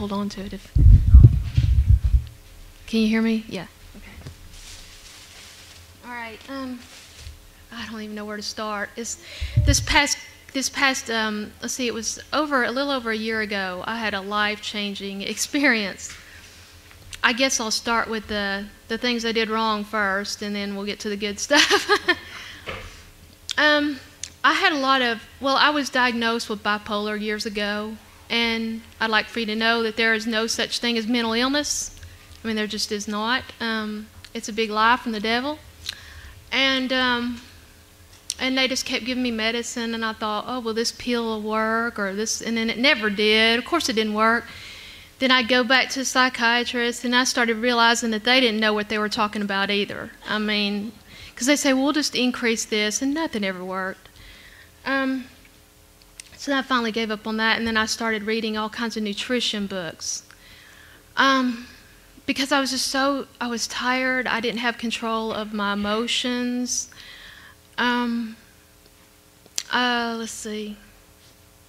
hold on to it. If can you hear me? Yeah. Okay. All right. Um, I don't even know where to start. It's this past this past um, let's see, it was over a little over a year ago. I had a life changing experience. I guess I'll start with the the things I did wrong first, and then we'll get to the good stuff. um, I had a lot of well, I was diagnosed with bipolar years ago, and I'd like for you to know that there is no such thing as mental illness. I mean, there just is not. Um, it's a big lie from the devil. And um, and they just kept giving me medicine, and I thought, oh, well, this pill will work, or this, and then it never did. Of course, it didn't work. Then I'd go back to the psychiatrist, and I started realizing that they didn't know what they were talking about either. I mean, because they say, well, we'll just increase this, and nothing ever worked. Um, so I finally gave up on that, and then I started reading all kinds of nutrition books. Um, because I was just so, I was tired. I didn't have control of my emotions. Um, uh, let's see.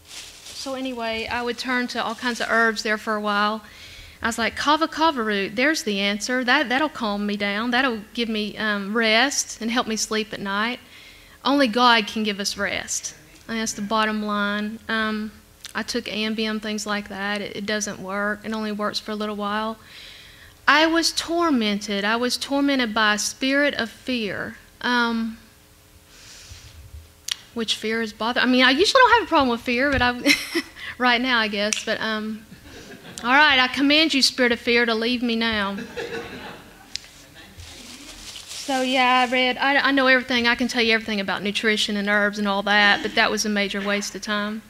So anyway, I would turn to all kinds of herbs there for a while. I was like, kava kava root, there's the answer. That, that'll calm me down. That'll give me um, rest and help me sleep at night. Only God can give us rest. That's the bottom line. Um, I took Ambien, things like that. It, it doesn't work. It only works for a little while. I was tormented. I was tormented by a spirit of fear, um, which fear is bother. I mean, I usually don't have a problem with fear, but I, right now, I guess. But um, all right, I command you, spirit of fear, to leave me now. So yeah, I read. I, I know everything. I can tell you everything about nutrition and herbs and all that, but that was a major waste of time.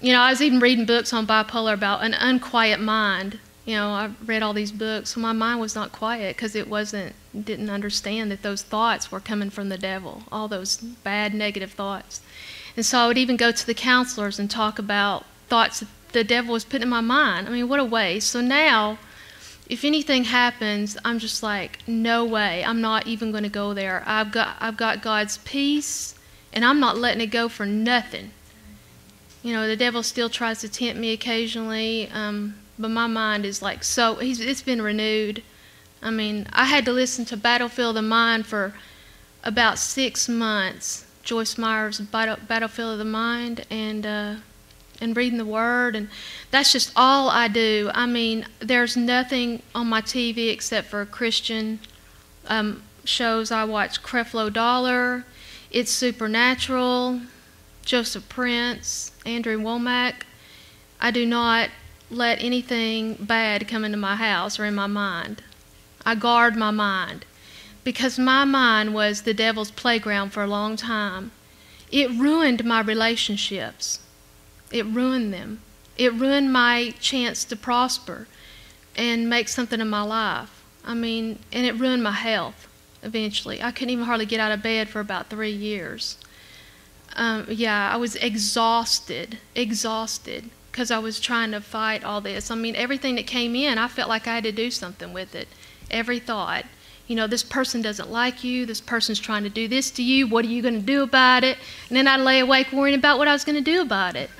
You know, I was even reading books on bipolar about an unquiet mind you know, I read all these books, so my mind was not quiet because it wasn't, didn't understand that those thoughts were coming from the devil, all those bad, negative thoughts. And so I would even go to the counselors and talk about thoughts that the devil was putting in my mind. I mean, what a waste. So now, if anything happens, I'm just like, no way, I'm not even going to go there. I've got, I've got God's peace, and I'm not letting it go for nothing. You know, the devil still tries to tempt me occasionally. Um, but my mind is like so it's been renewed i mean i had to listen to battlefield of the mind for about six months joyce meyer's battlefield of the mind and uh, and reading the word and that's just all i do i mean there's nothing on my tv except for christian um, shows i watch creflo dollar it's supernatural joseph prince andrew wommack i do not let anything bad come into my house or in my mind. I guard my mind because my mind was the devil's playground for a long time. It ruined my relationships. It ruined them. It ruined my chance to prosper and make something in my life. I mean, and it ruined my health eventually. I couldn't even hardly get out of bed for about three years. Um, yeah, I was exhausted, exhausted because I was trying to fight all this. I mean, everything that came in, I felt like I had to do something with it. Every thought. You know, this person doesn't like you. This person's trying to do this to you. What are you going to do about it? And then I'd lay awake worrying about what I was going to do about it.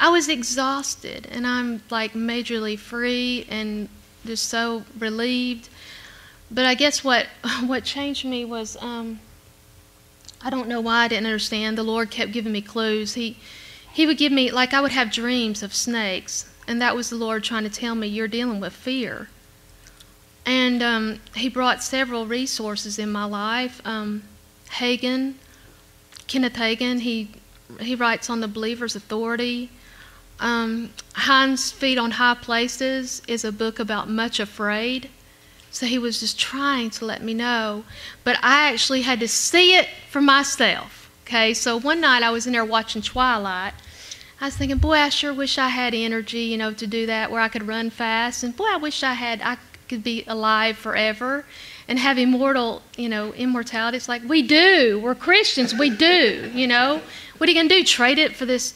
I was exhausted, and I'm like majorly free and just so relieved. But I guess what what changed me was um, I don't know why I didn't understand. The Lord kept giving me clues. He he would give me, like, I would have dreams of snakes, and that was the Lord trying to tell me, You're dealing with fear. And um, He brought several resources in my life. Um, Hagin, Kenneth Hagin, he, he writes on the believer's authority. Um, Hind's Feet on High Places is a book about much afraid. So he was just trying to let me know. But I actually had to see it for myself. Okay, so one night I was in there watching Twilight, I was thinking, boy, I sure wish I had energy, you know, to do that where I could run fast. And boy, I wish I had, I could be alive forever and have immortal, you know, immortality. It's like, we do. We're Christians. We do, you know. What are you going to do? Trade it for this?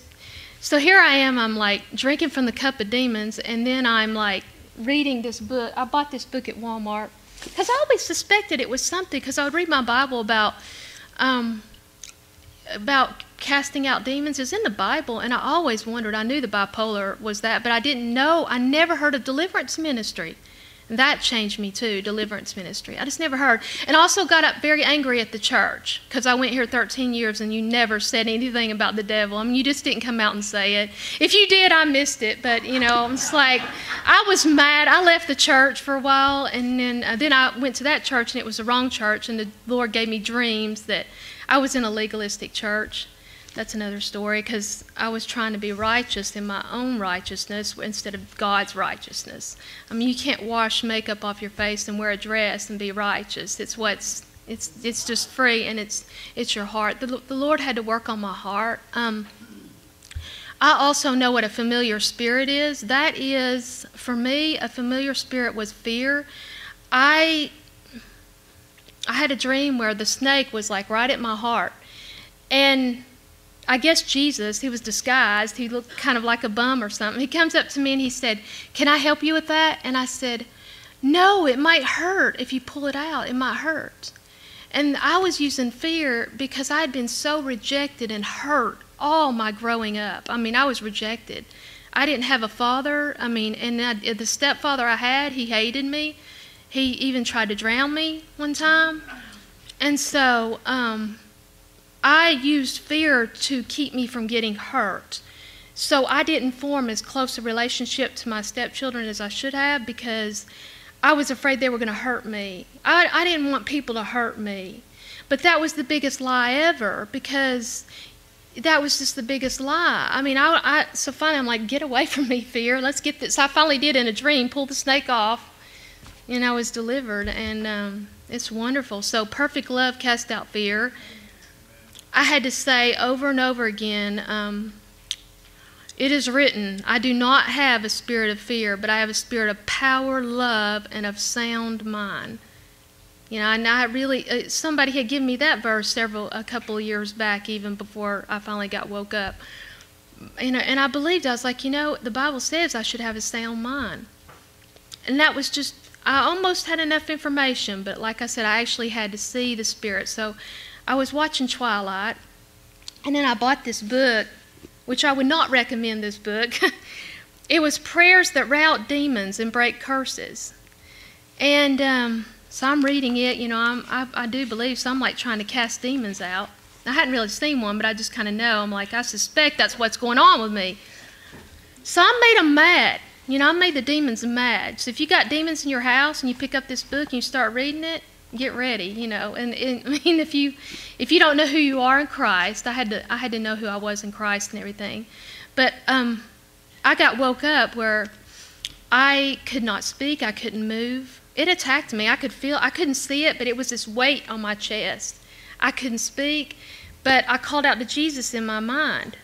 So here I am. I'm like drinking from the cup of demons. And then I'm like reading this book. I bought this book at Walmart because I always suspected it was something because I would read my Bible about, um, about casting out demons is in the Bible, and I always wondered. I knew the bipolar was that, but I didn't know. I never heard of deliverance ministry. And that changed me too, deliverance ministry. I just never heard. And also got up very angry at the church because I went here 13 years and you never said anything about the devil. I mean, you just didn't come out and say it. If you did, I missed it. But, you know, it's like I was mad. I left the church for a while and then, uh, then I went to that church and it was the wrong church. And the Lord gave me dreams that I was in a legalistic church that's another story because I was trying to be righteous in my own righteousness instead of God's righteousness. I mean, you can't wash makeup off your face and wear a dress and be righteous. It's what's it's it's just free and it's it's your heart. The, the Lord had to work on my heart. Um, I also know what a familiar spirit is. That is, for me, a familiar spirit was fear. I I had a dream where the snake was like right at my heart, and I guess Jesus, he was disguised. He looked kind of like a bum or something. He comes up to me and he said, Can I help you with that? And I said, No, it might hurt if you pull it out. It might hurt. And I was using fear because I had been so rejected and hurt all my growing up. I mean, I was rejected. I didn't have a father. I mean, and I, the stepfather I had, he hated me. He even tried to drown me one time. And so, um, I used fear to keep me from getting hurt. So I didn't form as close a relationship to my stepchildren as I should have because I was afraid they were going to hurt me. I, I didn't want people to hurt me. But that was the biggest lie ever because that was just the biggest lie. I mean, I, I so finally I'm like, get away from me, fear. Let's get this. I finally did in a dream, pull the snake off, and I was delivered, and um, it's wonderful. So perfect love cast out fear. I had to say over and over again, um, it is written, I do not have a spirit of fear, but I have a spirit of power, love, and of sound mind. You know, and I really, uh, somebody had given me that verse several, a couple of years back, even before I finally got woke up. You know, and I believed, I was like, you know, the Bible says I should have a sound mind. And that was just, I almost had enough information, but like I said, I actually had to see the Spirit. So I was watching Twilight, and then I bought this book, which I would not recommend this book. it was Prayers That Rout Demons and Break Curses. And um, so I'm reading it, you know, I, I do believe so I'm like trying to cast demons out. I hadn't really seen one, but I just kind of know. I'm like, I suspect that's what's going on with me. So I made them mad. You know, I made the demons mad. So if you got demons in your house and you pick up this book and you start reading it, get ready, you know. And, and, I mean, if you if you don't know who you are in Christ, I had to I had to know who I was in Christ and everything. But um, I got woke up where I could not speak, I couldn't move. It attacked me. I could feel I couldn't see it, but it was this weight on my chest. I couldn't speak, but I called out to Jesus in my mind.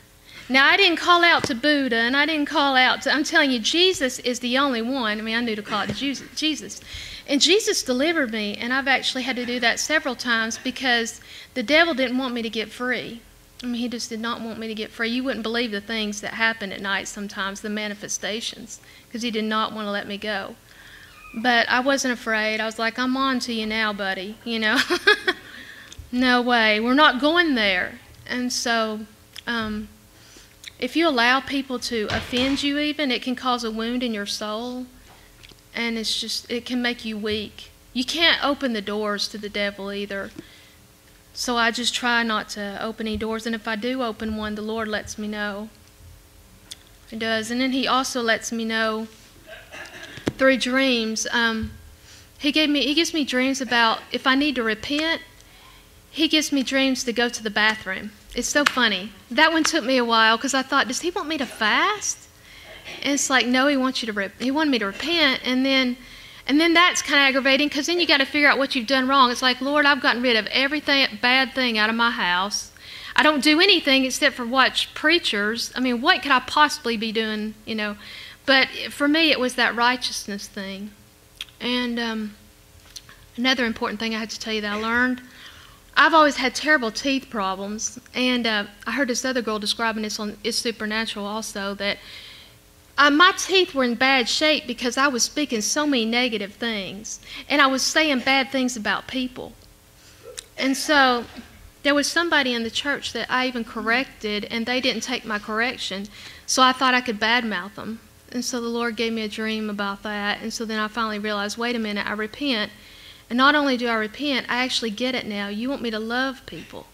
Now, I didn't call out to Buddha and I didn't call out to, I'm telling you, Jesus is the only one. I mean, I knew to call it to Jesus. And Jesus delivered me, and I've actually had to do that several times because the devil didn't want me to get free. I mean, he just did not want me to get free. You wouldn't believe the things that happen at night sometimes, the manifestations, because he did not want to let me go. But I wasn't afraid. I was like, I'm on to you now, buddy. You know? no way. We're not going there. And so, um, if you allow people to offend you, even, it can cause a wound in your soul and it's just it can make you weak. You can't open the doors to the devil either. So I just try not to open any doors, and if I do open one, the Lord lets me know. He does, and then He also lets me know through dreams. Um, he gave me He gives me dreams about if I need to repent. He gives me dreams to go to the bathroom. It's so funny. That one took me a while because I thought, does He want me to fast? And it's like, no, he wants you to rep- he wanted me to repent, and then and then that's kind of aggravating because then you got to figure out what you've done wrong. It's like, Lord, I've gotten rid of everything bad thing out of my house. I don't do anything except for watch preachers. I mean, what could I possibly be doing, you know? But for me, it was that righteousness thing. And um, another important thing I had to tell you that I learned I've always had terrible teeth problems. And uh, I heard this other girl describing this on It's Supernatural also that uh, my teeth were in bad shape because I was speaking so many negative things and I was saying bad things about people. And so there was somebody in the church that I even corrected, and they didn't take my correction. So I thought I could badmouth them. And so the Lord gave me a dream about that. And so then I finally realized wait a minute, I repent. And not only do I repent, I actually get it now. You want me to love people.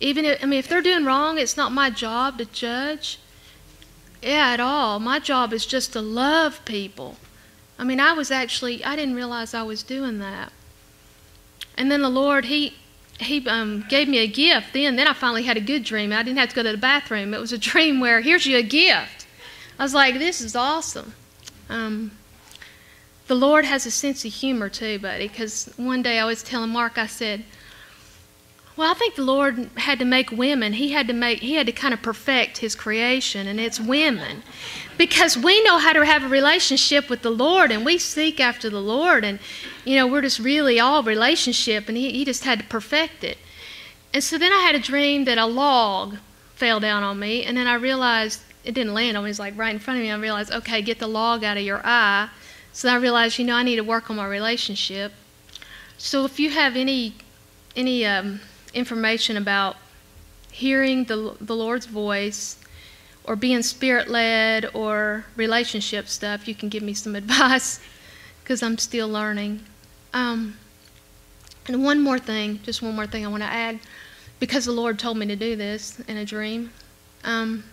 Even if, I mean, if they're doing wrong, it's not my job to judge. Yeah, at all. My job is just to love people. I mean, I was actually, I didn't realize I was doing that. And then the Lord, He, he um, gave me a gift then. Then I finally had a good dream. I didn't have to go to the bathroom. It was a dream where here's you a gift. I was like, this is awesome. Um, the Lord has a sense of humor too, buddy, because one day I was telling Mark, I said, well, I think the Lord had to make women. He had to make he had to kind of perfect his creation and it's women. Because we know how to have a relationship with the Lord and we seek after the Lord and you know, we're just really all relationship and he, he just had to perfect it. And so then I had a dream that a log fell down on me and then I realized it didn't land on me, it was like right in front of me. I realized, okay, get the log out of your eye. So I realized, you know, I need to work on my relationship. So if you have any any um, information about hearing the, the Lord's voice or being spirit led or relationship stuff, you can give me some advice because I'm still learning. Um, and one more thing, just one more thing I want to add, because the Lord told me to do this in a dream. Um,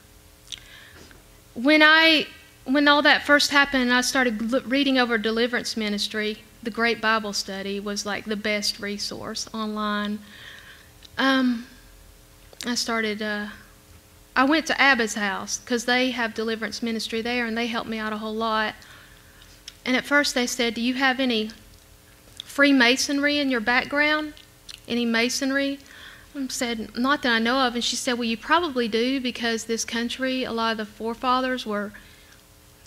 when I when all that first happened, I started reading over deliverance ministry. The Great Bible Study was like the best resource online um, I started, uh, I went to Abba's house because they have deliverance ministry there and they helped me out a whole lot. And at first they said, Do you have any Freemasonry in your background? Any masonry? I said, Not that I know of. And she said, Well, you probably do because this country, a lot of the forefathers were,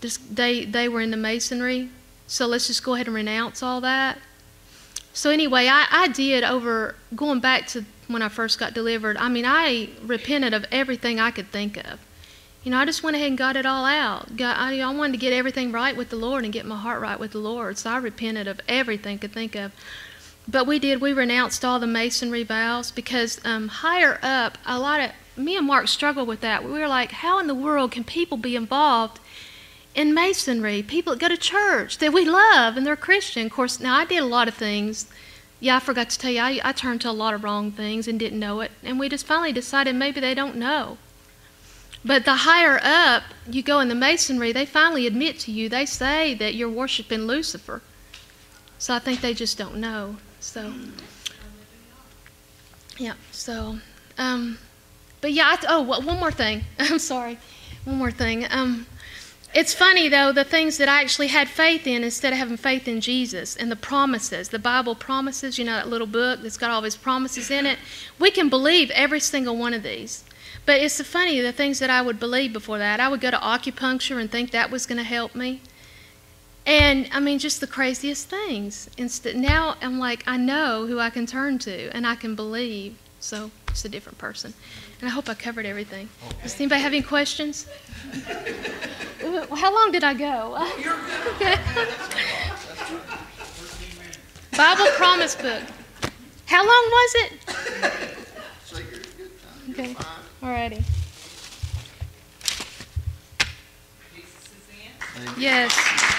just, they, they were in the masonry. So let's just go ahead and renounce all that. So anyway, I, I did over going back to when I first got delivered. I mean, I repented of everything I could think of. You know, I just went ahead and got it all out. Got, I, I wanted to get everything right with the Lord and get my heart right with the Lord. So I repented of everything I could think of. But we did. We renounced all the masonry vows because um, higher up, a lot of me and Mark struggled with that. We were like, how in the world can people be involved in masonry, people that go to church that we love and they're Christian. Of course, now I did a lot of things. Yeah, I forgot to tell you, I, I turned to a lot of wrong things and didn't know it. And we just finally decided maybe they don't know. But the higher up you go in the masonry, they finally admit to you, they say that you're worshiping Lucifer. So I think they just don't know. So, yeah, so, um, but yeah, I, oh, one more thing. I'm sorry. One more thing. Um, it's funny, though, the things that I actually had faith in instead of having faith in Jesus and the promises, the Bible promises, you know, that little book that's got all these promises in it. We can believe every single one of these. But it's funny, the things that I would believe before that. I would go to acupuncture and think that was going to help me. And I mean, just the craziest things. Instead, now I'm like, I know who I can turn to and I can believe. So it's a different person. And I hope I covered everything. Okay. Does anybody have any questions? How long did I go? okay. Bible promise book. How long was it? Okay. Alrighty. Yes.